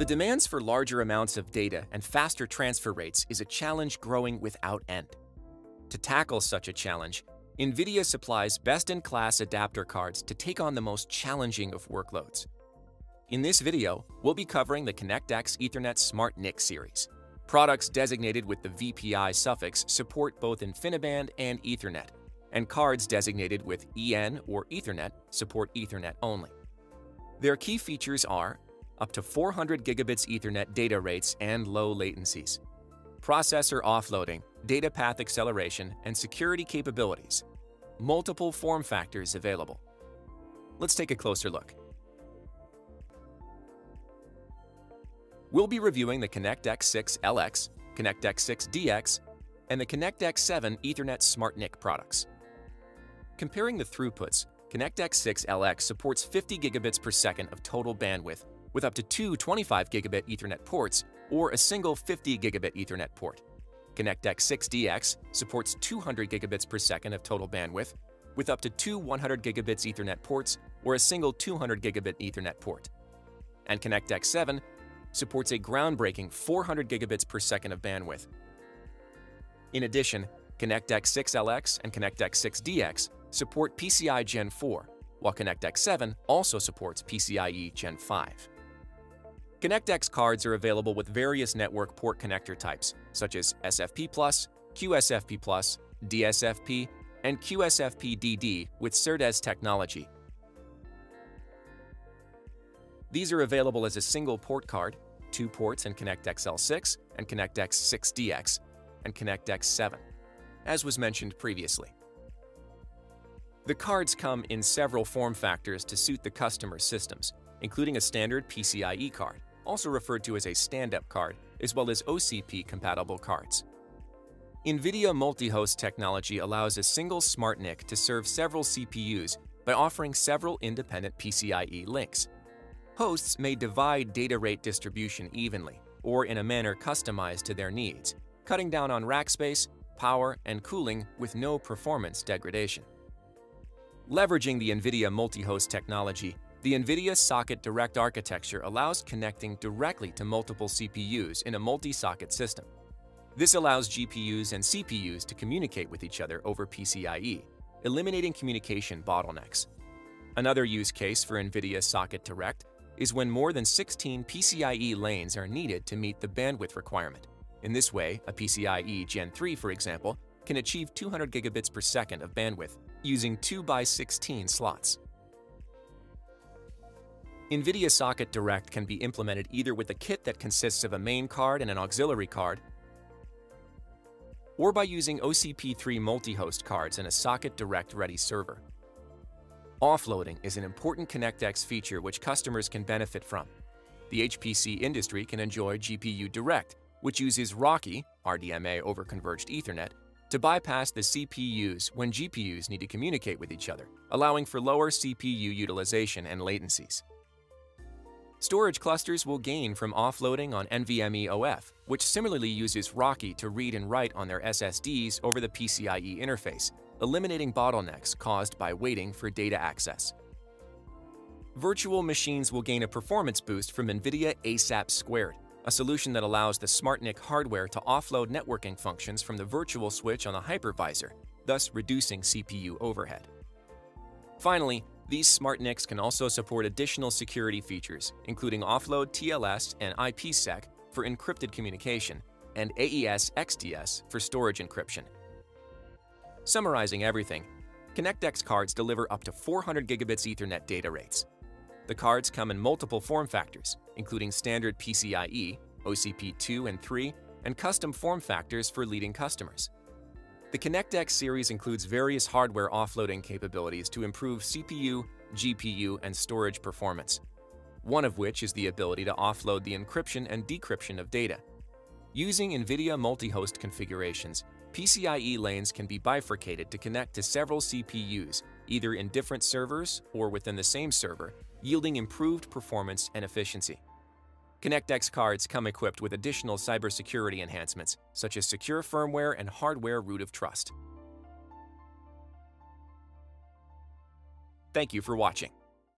The demands for larger amounts of data and faster transfer rates is a challenge growing without end. To tackle such a challenge, NVIDIA supplies best-in-class adapter cards to take on the most challenging of workloads. In this video, we'll be covering the ConnectX Ethernet Smart NIC series. Products designated with the VPI suffix support both InfiniBand and Ethernet, and cards designated with EN or Ethernet support Ethernet only. Their key features are up to 400 gigabits Ethernet data rates and low latencies, processor offloading, data path acceleration, and security capabilities. Multiple form factors available. Let's take a closer look. We'll be reviewing the ConnectX 6LX, ConnectX 6DX, and the ConnectX 7 Ethernet SmartNIC products. Comparing the throughputs, ConnectX 6LX supports 50 gigabits per second of total bandwidth with up to two 25 gigabit Ethernet ports or a single 50 gigabit Ethernet port. ConnectX 6DX supports 200 gigabits per second of total bandwidth with up to two 100 gigabits Ethernet ports or a single 200 gigabit Ethernet port. And ConnectX 7 supports a groundbreaking 400 gigabits per second of bandwidth. In addition, ConnectX 6LX and ConnectX 6DX support PCI Gen 4, while ConnectX 7 also supports PCIe Gen 5. ConnectX cards are available with various network port connector types, such as SFP+, QSFP+, DSFP, and QSFP-DD with SerDes technology. These are available as a single port card, two ports in ConnectX L6 and ConnectX 6DX, and ConnectX 7, as was mentioned previously. The cards come in several form factors to suit the customer's systems, including a standard PCIe card, also referred to as a stand-up card, as well as OCP-compatible cards. NVIDIA multi-host technology allows a single SmartNIC to serve several CPUs by offering several independent PCIe links. Hosts may divide data rate distribution evenly, or in a manner customized to their needs, cutting down on rack space, power, and cooling with no performance degradation. Leveraging the NVIDIA multi-host technology, the NVIDIA Socket Direct architecture allows connecting directly to multiple CPUs in a multi-socket system. This allows GPUs and CPUs to communicate with each other over PCIe, eliminating communication bottlenecks. Another use case for NVIDIA Socket Direct is when more than 16 PCIe lanes are needed to meet the bandwidth requirement. In this way, a PCIe Gen 3, for example, can achieve 200 gigabits per second of bandwidth using 2 by 16 slots. NVIDIA Socket Direct can be implemented either with a kit that consists of a main card and an auxiliary card, or by using OCP3 multi-host cards in a Socket Direct ready server. Offloading is an important ConnectX feature which customers can benefit from. The HPC industry can enjoy GPU Direct, which uses RoCE RDMA over Converged Ethernet, to bypass the CPUs when GPUs need to communicate with each other, allowing for lower CPU utilization and latencies. Storage clusters will gain from offloading on NVMe OF, which similarly uses RoCE to read and write on their SSDs over the PCIe interface, eliminating bottlenecks caused by waiting for data access. Virtual machines will gain a performance boost from NVIDIA ASAP Squared, a solution that allows the SmartNIC hardware to offload networking functions from the virtual switch on the hypervisor, thus reducing CPU overhead. Finally, these SmartNICs can also support additional security features, including offload TLS and IPsec for encrypted communication, and AES XTS for storage encryption. Summarizing everything, ConnectX cards deliver up to 400 gigabits Ethernet data rates. The cards come in multiple form factors, including standard PCIe, OCP 2 and 3, and custom form factors for leading customers. The ConnectX series includes various hardware offloading capabilities to improve CPU, GPU, and storage performance, one of which is the ability to offload the encryption and decryption of data. Using NVIDIA multi-host configurations, PCIe lanes can be bifurcated to connect to several CPUs, either in different servers or within the same server, yielding improved performance and efficiency. ConnectX cards come equipped with additional cybersecurity enhancements, such as secure firmware and hardware root of trust. Thank you for watching.